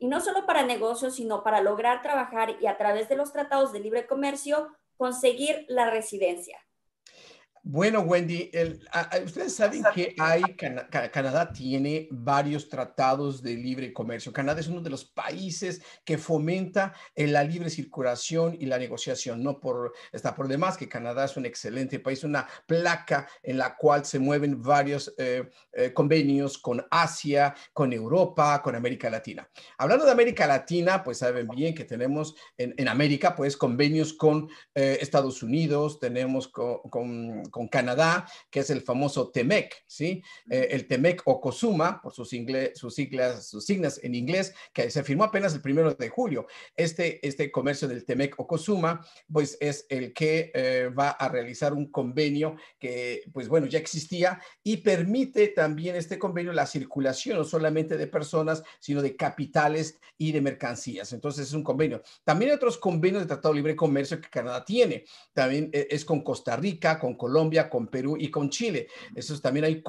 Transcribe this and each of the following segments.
y no solo para negocios, sino para lograr trabajar y a través de los tratados de libre comercio conseguir la residencia. Bueno, Wendy, ustedes saben que hay, Canadá tiene varios tratados de libre comercio. Canadá es uno de los países que fomenta eh, la libre circulación y la negociación. No por, está por demás que Canadá es un excelente país, una placa en la cual se mueven varios eh, eh, convenios con Asia, con Europa, con América Latina. Hablando de América Latina, pues saben bien que tenemos en, América, pues convenios con Estados Unidos, tenemos con con Canadá, que es el famoso TEMEC, ¿sí? Eh, el TEMEC o COSUMA, por sus, sus siglas, sus signas en inglés, que se firmó apenas el primero de julio. Este, este comercio del TEMEC o COSUMA, pues es el que eh, va a realizar un convenio que, pues bueno, ya existía y permite también este convenio la circulación no solamente de personas, sino de capitales y de mercancías. Entonces es un convenio. También hay otros convenios de Tratado de Libre Comercio que Canadá tiene. También eh, es con Costa Rica, con Colombia, Colombia, con Perú y con Chile. Esos también hay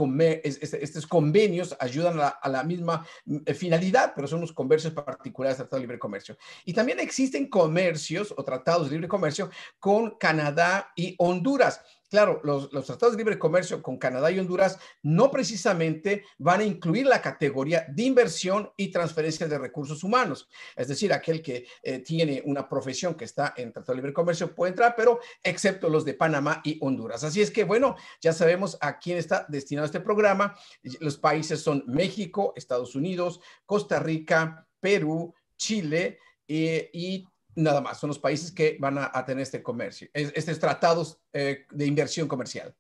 estos convenios ayudan a la, misma eh, finalidad, pero son unos comercios particulares de Tratado de Libre Comercio. Y también existen comercios o tratados de libre comercio con Canadá y Honduras. Claro, los, tratados de libre comercio con Canadá y Honduras no precisamente van a incluir la categoría de inversión y transferencia de recursos humanos. Es decir, aquel que eh, tiene una profesión que está en tratado de libre comercio puede entrar, pero excepto los de Panamá y Honduras. Así es que, bueno, ya sabemos a quién está destinado este programa. Los países son México, Estados Unidos, Costa Rica, Perú, Chile eh, y nada más, son los países que van a, tener este comercio, estos tratados eh, de inversión comercial.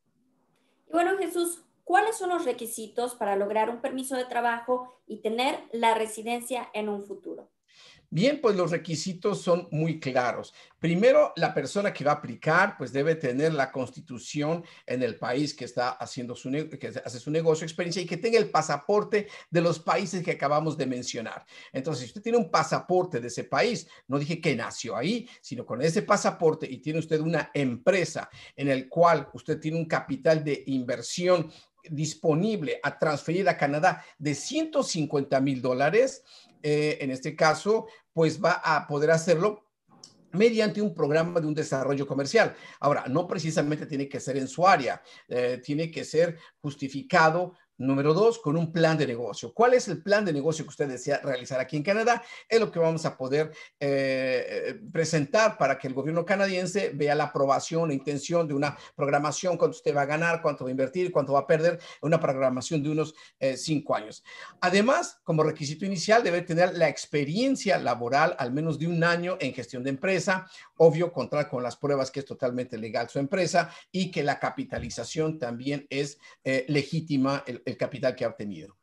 Y bueno, Jesús, ¿cuáles son los requisitos para lograr un permiso de trabajo y tener la residencia en un futuro? Bien, pues los requisitos son muy claros. Primero, la persona que va a aplicar, pues debe tener la constitución en el país que está haciendo su, que hace su negocio, experiencia y que tenga el pasaporte de los países que acabamos de mencionar. Entonces, si usted tiene un pasaporte de ese país, no dije que nació ahí, sino con ese pasaporte y tiene usted una empresa en el cual usted tiene un capital de inversión disponible a transferir a Canadá de 150 mil dólares, eh, en este caso, pues va a poder hacerlo mediante un programa de un desarrollo comercial. Ahora, no precisamente tiene que ser en su área, eh, tiene que ser justificado Número dos, con un plan de negocio. ¿Cuál es el plan de negocio que usted desea realizar aquí en Canadá? Es lo que vamos a poder eh, presentar para que el gobierno canadiense vea la aprobación, la intención de una programación, cuánto usted va a ganar, cuánto va a invertir, cuánto va a perder, una programación de unos eh, cinco años. Además, como requisito inicial, debe tener la experiencia laboral al menos de un año en gestión de empresa, obvio, contar con las pruebas que es totalmente legal su empresa y que la capitalización también es eh, legítima. El capital que ha obtenido.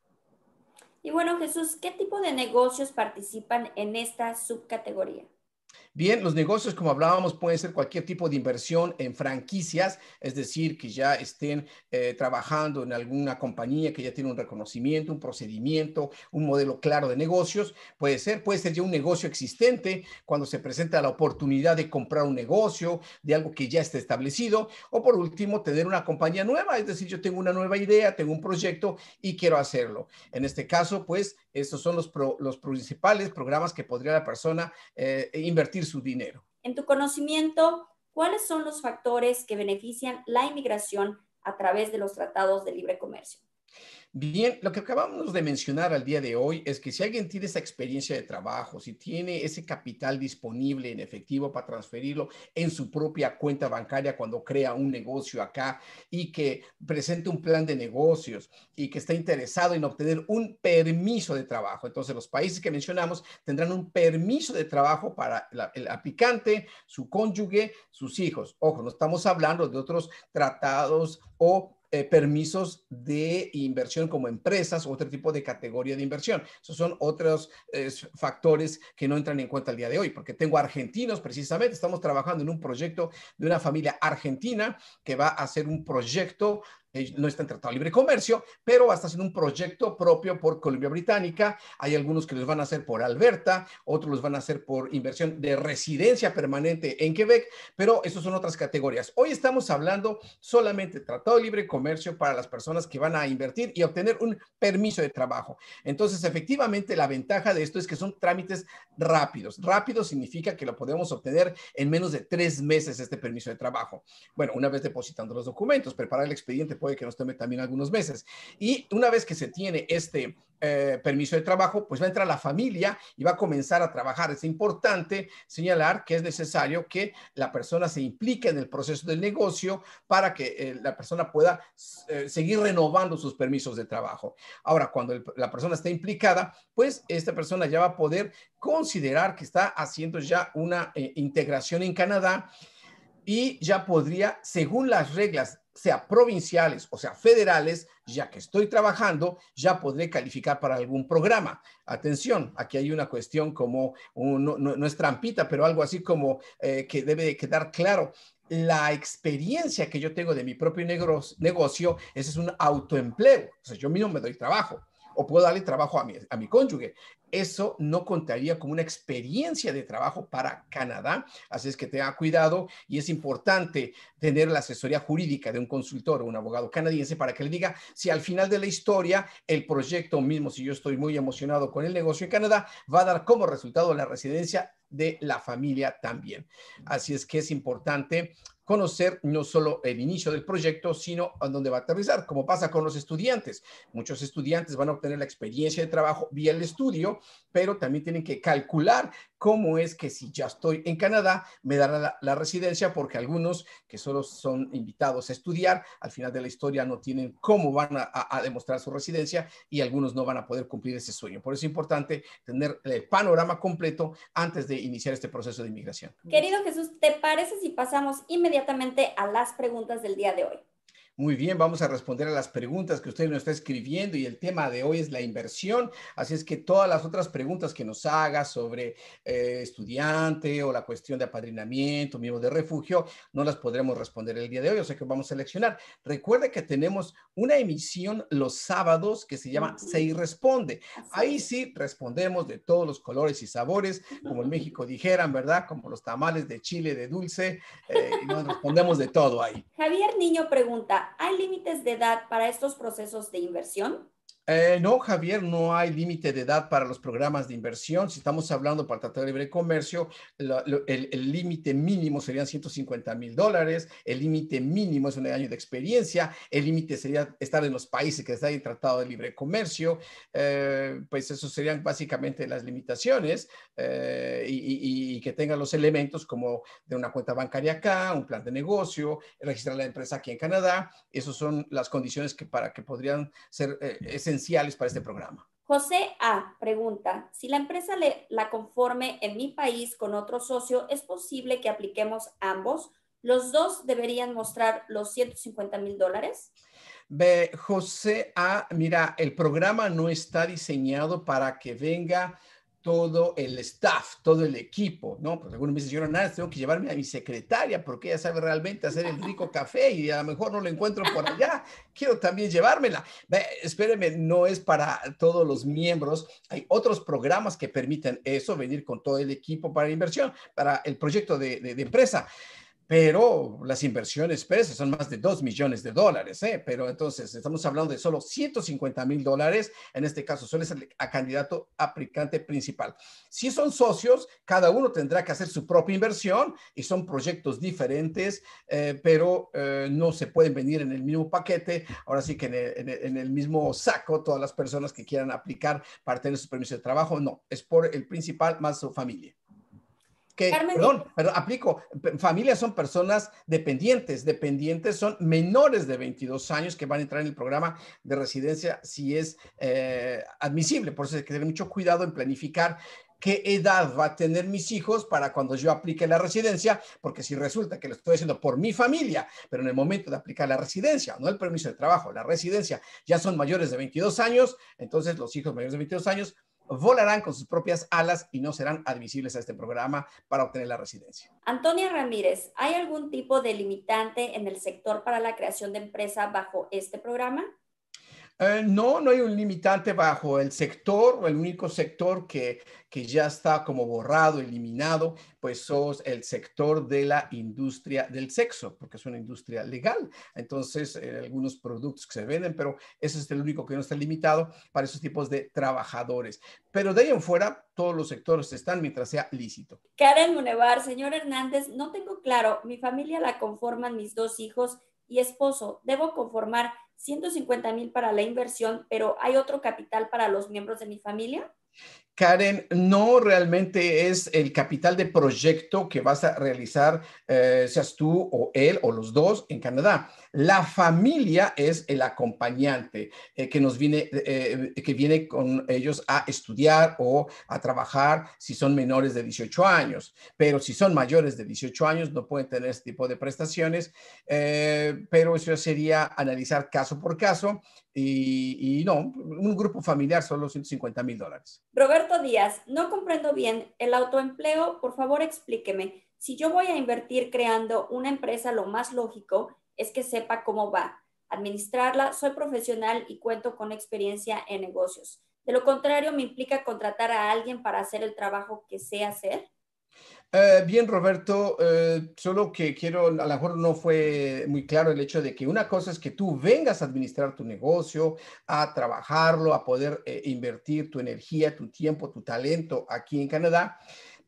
Y bueno, Jesús, ¿qué tipo de negocios participan en esta subcategoría? Bien, los negocios, como hablábamos, pueden ser cualquier tipo de inversión en franquicias, es decir, que ya estén eh, trabajando en alguna compañía que ya tiene un reconocimiento, un procedimiento, un modelo claro de negocios. Puede ser, puede ser ya un negocio existente cuando se presenta la oportunidad de comprar un negocio, de algo que ya está establecido, o por último, tener una compañía nueva, es decir, yo tengo una nueva idea, tengo un proyecto y quiero hacerlo. En este caso, pues, estos son los, los principales programas que podría la persona eh, invertir su dinero. En tu conocimiento, ¿cuáles son los factores que benefician la inmigración a través de los tratados de libre comercio? Bien, lo que acabamos de mencionar al día de hoy es que si alguien tiene esa experiencia de trabajo, si tiene ese capital disponible en efectivo para transferirlo en su propia cuenta bancaria cuando crea un negocio acá y que presente un plan de negocios y que está interesado en obtener un permiso de trabajo, entonces los países que mencionamos tendrán un permiso de trabajo para el aplicante, su cónyuge, sus hijos. Ojo, no estamos hablando de otros tratados o eh, permisos de inversión como empresas o otro tipo de categoría de inversión. Esos son otros eh, factores que no entran en cuenta el día de hoy, porque tengo argentinos, precisamente, estamos trabajando en un proyecto de una familia argentina que va a hacer un proyecto no está en Tratado de Libre Comercio, pero está haciendo un proyecto propio por Columbia Británica. Hay algunos que los van a hacer por Alberta, otros los van a hacer por inversión de residencia permanente en Quebec, pero eso son otras categorías. Hoy estamos hablando solamente Tratado de Libre Comercio para las personas que van a invertir y obtener un permiso de trabajo. Entonces, efectivamente, la ventaja de esto es que son trámites rápidos. Rápido significa que lo podemos obtener en menos de tres meses este permiso de trabajo. Bueno, una vez depositando los documentos, preparar el expediente puede que nos tome también algunos meses. Y una vez que se tiene este eh, permiso de trabajo, pues va a entrar la familia y va a comenzar a trabajar. Es importante señalar que es necesario que la persona se implique en el proceso del negocio para que eh, la persona pueda eh, seguir renovando sus permisos de trabajo. Ahora, cuando la persona está implicada, pues esta persona ya va a poder considerar que está haciendo ya una integración en Canadá y ya podría, según las reglas sea provinciales o sea federales, ya que estoy trabajando, ya podré calificar para algún programa. Atención, aquí hay una cuestión como, no, es trampita, pero algo así como eh, que debe quedar claro. La experiencia que yo tengo de mi propio negocio, ese es un autoempleo. O yo mismo me doy trabajo o puedo darle trabajo a mi, a mi cónyuge eso no contaría como una experiencia de trabajo para Canadá. Así es que tenga cuidado y es importante tener la asesoría jurídica de un consultor o un abogado canadiense para que le diga si al final de la historia el proyecto mismo, si yo estoy muy emocionado con el negocio en Canadá, va a dar como resultado la residencia de la familia también. Así es que es importante conocer no solo el inicio del proyecto, sino a dónde va a aterrizar, como pasa con los estudiantes. Muchos estudiantes van a obtener la experiencia de trabajo vía el estudio, pero también tienen que calcular cómo es que si ya estoy en Canadá, me dará la, residencia, porque algunos que solo son invitados a estudiar, al final de la historia no tienen cómo van a, demostrar su residencia y algunos no van a poder cumplir ese sueño. Por eso es importante tener el panorama completo antes de iniciar este proceso de inmigración. Querido Jesús, ¿te parece si pasamos inmediatamente a las preguntas del día de hoy? Muy bien, vamos a responder a las preguntas que usted nos está escribiendo y el tema de hoy es la inversión. Así es que todas las otras preguntas que nos haga sobre eh, estudiante o la cuestión de apadrinamiento, miembro de refugio, no las podremos responder el día de hoy, o sea que vamos a seleccionar. Recuerde que tenemos una emisión los sábados que se llama Se y Responde. Ahí sí respondemos de todos los colores y sabores, como en México dijeran, ¿verdad? Como los tamales de chile, de dulce, eh, y nos respondemos de todo ahí. Javier Niño pregunta, ¿hay límites de edad para estos procesos de inversión? Eh, no, Javier, no hay límite de edad para los programas de inversión. Si estamos hablando para tratar de libre comercio, el límite mínimo serían 150 mil dólares, el límite mínimo es un año de experiencia, el límite sería estar en los países que están en tratado de libre comercio, eh, pues eso serían básicamente las limitaciones eh, y, que tengan los elementos como de una cuenta bancaria acá, un plan de negocio, registrar la empresa aquí en Canadá. Esas son las condiciones que para que podrían ser esenciales para este programa. José A. pregunta, si la empresa le, la conforme en mi país con otro socio, ¿es posible que apliquemos ambos? ¿Los dos deberían mostrar los 150 mil dólares? José A, mira, el programa no está diseñado para que venga todo el staff, todo el equipo, ¿no? Pues algunos me dicen, yo no tengo que llevarme a mi secretaria porque ella sabe realmente hacer el rico café y a lo mejor no lo encuentro por allá, quiero también llevármela. Ve, espéreme, no es para todos los miembros, hay otros programas que permiten eso, venir con todo el equipo para inversión, para el proyecto de, de empresa pero las inversiones pesos son más de 2 millones de dólares, ¿eh? pero entonces estamos hablando de solo 150 mil dólares, en este caso suele ser a candidato aplicante principal. Si son socios, cada uno tendrá que hacer su propia inversión y son proyectos diferentes, eh, pero eh, no se pueden venir en el mismo paquete, ahora sí que en el, en el, mismo saco todas las personas que quieran aplicar para tener su permiso de trabajo, no, es por el principal más su familia perdón, pero aplico, familias son personas dependientes, dependientes son menores de 22 años que van a entrar en el programa de residencia si es eh, admisible, por eso hay que tener mucho cuidado en planificar qué edad va a tener mis hijos para cuando yo aplique la residencia, porque si resulta que lo estoy haciendo por mi familia, pero en el momento de aplicar la residencia, no el permiso de trabajo, la residencia, ya son mayores de 22 años, entonces los hijos mayores de 22 años volarán con sus propias alas y no serán admisibles a este programa para obtener la residencia. Antonia Ramírez, ¿hay algún tipo de limitante en el sector para la creación de empresa bajo este programa? Eh, no, no hay un limitante bajo el sector, el único sector que, que ya está como borrado, eliminado, pues sos el sector de la industria del sexo, porque es una industria legal. Entonces, eh, algunos productos que se venden, pero ese es el único que no está limitado para esos tipos de trabajadores. Pero de ahí en fuera, todos los sectores están mientras sea lícito. Karen Munevar, señor Hernández, no tengo claro, mi familia la conforman mis dos hijos y esposo. Debo conformar 150 mil para la inversión, pero ¿hay otro capital para los miembros de mi familia? Karen, no realmente es el capital de proyecto que vas a realizar, eh, seas tú o él o los dos en Canadá. La familia es el acompañante eh, que nos viene, eh, que viene con ellos a estudiar o a trabajar si son menores de 18 años. Pero si son mayores de 18 años, no pueden tener este tipo de prestaciones. pero eso sería analizar caso por caso y, no, un grupo familiar solo 150 mil dólares. Roberto Díaz, no comprendo bien el autoempleo. Por favor, explíqueme. Si yo voy a invertir creando una empresa, lo más lógico es que sepa cómo va. Administrarla, soy profesional y cuento con experiencia en negocios. De lo contrario, me implica contratar a alguien para hacer el trabajo que sé hacer. Eh, bien, Roberto, eh, solo que quiero, a lo mejor no fue muy claro el hecho de que una cosa es que tú vengas a administrar tu negocio, a trabajarlo, a poder eh, invertir tu energía, tu tiempo, tu talento aquí en Canadá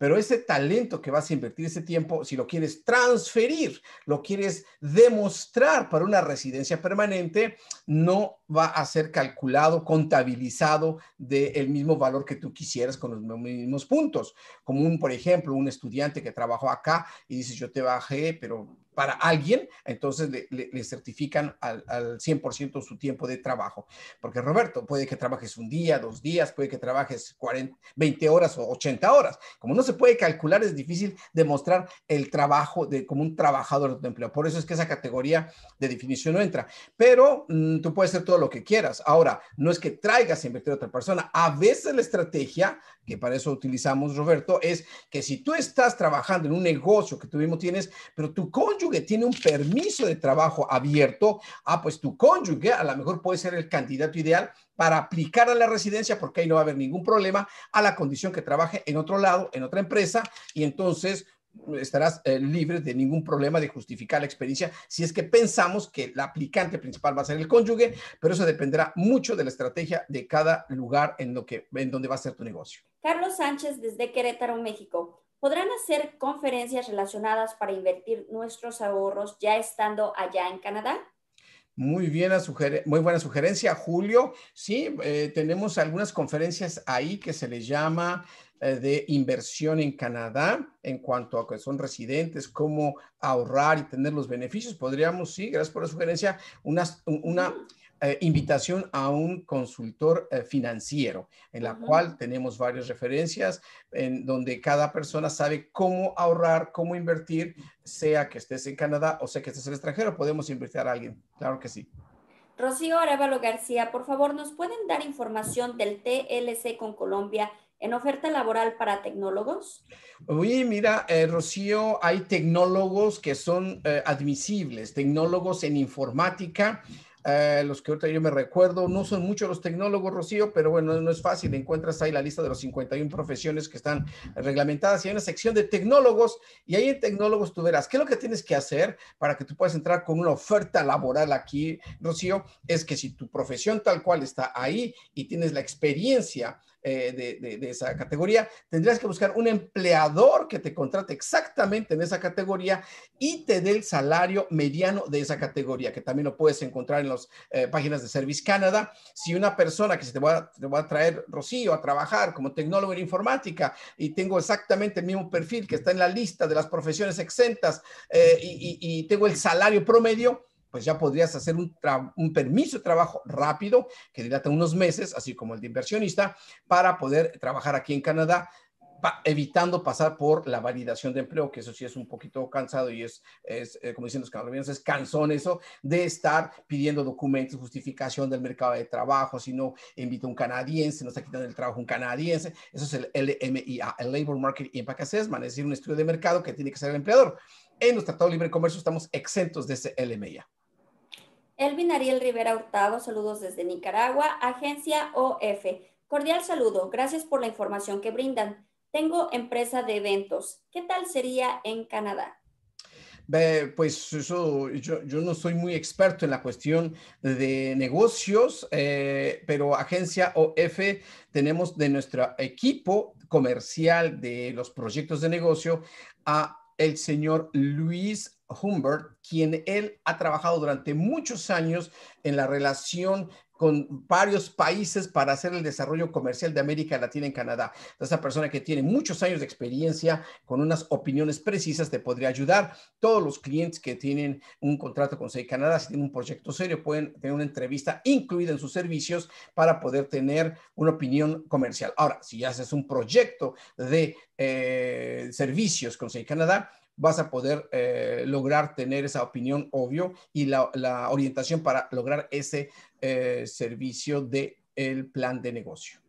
pero ese talento que vas a invertir, ese tiempo, si lo quieres transferir, lo quieres demostrar para una residencia permanente, no va a ser calculado, contabilizado del mismo valor que tú quisieras con los mismos puntos. Como un, por ejemplo, un estudiante que trabajó acá y dice, yo te bajé, pero para alguien, entonces le, certifican al, al 100% su tiempo de trabajo. Porque Roberto, puede que trabajes un día, dos días, puede que trabajes 40, 20 horas o 80 horas. Como no se puede calcular, es difícil demostrar el trabajo de, como un trabajador de tu empleo. Por eso es que esa categoría de definición no entra. Pero mm, tú puedes hacer todo lo que quieras. Ahora, no es que traigas a invertir a otra persona. A veces la estrategia, que para eso utilizamos, Roberto, es que si tú estás trabajando en un negocio que tú mismo tienes, pero tu cónyuge cónyuge tiene un permiso de trabajo abierto, ah, pues tu cónyuge a lo mejor puede ser el candidato ideal para aplicar a la residencia porque ahí no va a haber ningún problema a la condición que trabaje en otro lado, en otra empresa, y entonces estarás eh, libre de ningún problema de justificar la experiencia si es que pensamos que la aplicante principal va a ser el cónyuge, pero eso dependerá mucho de la estrategia de cada lugar en, lo que, en donde va a ser tu negocio. Carlos Sánchez desde Querétaro, México. ¿Podrán hacer conferencias relacionadas para invertir nuestros ahorros ya estando allá en Canadá? Muy bien, muy buena sugerencia, Julio. Sí, eh, tenemos algunas conferencias ahí que se les llama eh, de inversión en Canadá en cuanto a que son residentes, cómo ahorrar y tener los beneficios. Podríamos, sí, gracias por la sugerencia, una, una eh, invitación a un consultor eh, financiero, en la cual tenemos varias referencias, en donde cada persona sabe cómo ahorrar, cómo invertir, sea que estés en Canadá o sea que estés en el extranjero, podemos invitar a alguien, claro que sí. Rocío Arevalo García, por favor, ¿nos pueden dar información del TLC con Colombia en oferta laboral para tecnólogos? Uy, mira, eh, Rocío, hay tecnólogos que son admisibles, tecnólogos en informática, eh, los que ahorita yo me recuerdo, no son muchos los tecnólogos, Rocío, pero bueno, no es fácil. Encuentras ahí la lista de los 51 profesiones que están reglamentadas y hay una sección de tecnólogos y ahí en tecnólogos tú verás qué es lo que tienes que hacer para que tú puedas entrar con una oferta laboral aquí, Rocío, es que si tu profesión tal cual está ahí y tienes la experiencia eh, de, esa categoría, tendrías que buscar un empleador que te contrate exactamente en esa categoría y te dé el salario mediano de esa categoría, que también lo puedes encontrar en las eh, páginas de Service Canada. Si una persona que se te va, te va a traer, Rocío, a trabajar como tecnólogo en informática y tengo exactamente el mismo perfil que está en la lista de las profesiones exentas eh, y tengo el salario promedio, pues ya podrías hacer un, permiso de trabajo rápido que dilata unos meses, así como el de inversionista, para poder trabajar aquí en Canadá evitando pasar por la validación de empleo, que eso sí es un poquito cansado y es, es eh, como dicen los canadienses, es cansón eso de estar pidiendo documentos, justificación del mercado de trabajo, si no invita a un canadiense, no está quitando el trabajo un canadiense, eso es el LMIA, el Labor Market Impact Assessment, es decir, un estudio de mercado que tiene que ser el empleador. En los tratados de libre comercio estamos exentos de ese LMIA. Elvin Ariel Rivera Hurtado, saludos desde Nicaragua, agencia OF. Cordial saludo, gracias por la información que brindan. Tengo empresa de eventos. ¿Qué tal sería en Canadá? pues eso, yo, no soy muy experto en la cuestión de negocios, eh, pero agencia OF tenemos de nuestro equipo comercial de los proyectos de negocio a el señor Luis Humbert, quien él ha trabajado durante muchos años en la relación con varios países para hacer el desarrollo comercial de América Latina en Canadá. Esa persona que tiene muchos años de experiencia con unas opiniones precisas te podría ayudar. Todos los clientes que tienen un contrato con SEI Canadá, si tienen un proyecto serio, pueden tener una entrevista incluida en sus servicios para poder tener una opinión comercial. Ahora, si haces un proyecto de eh, servicios con SEI Canadá, vas a poder eh, lograr tener esa opinión obvio y la, orientación para lograr ese eh, servicio del el plan de negocio.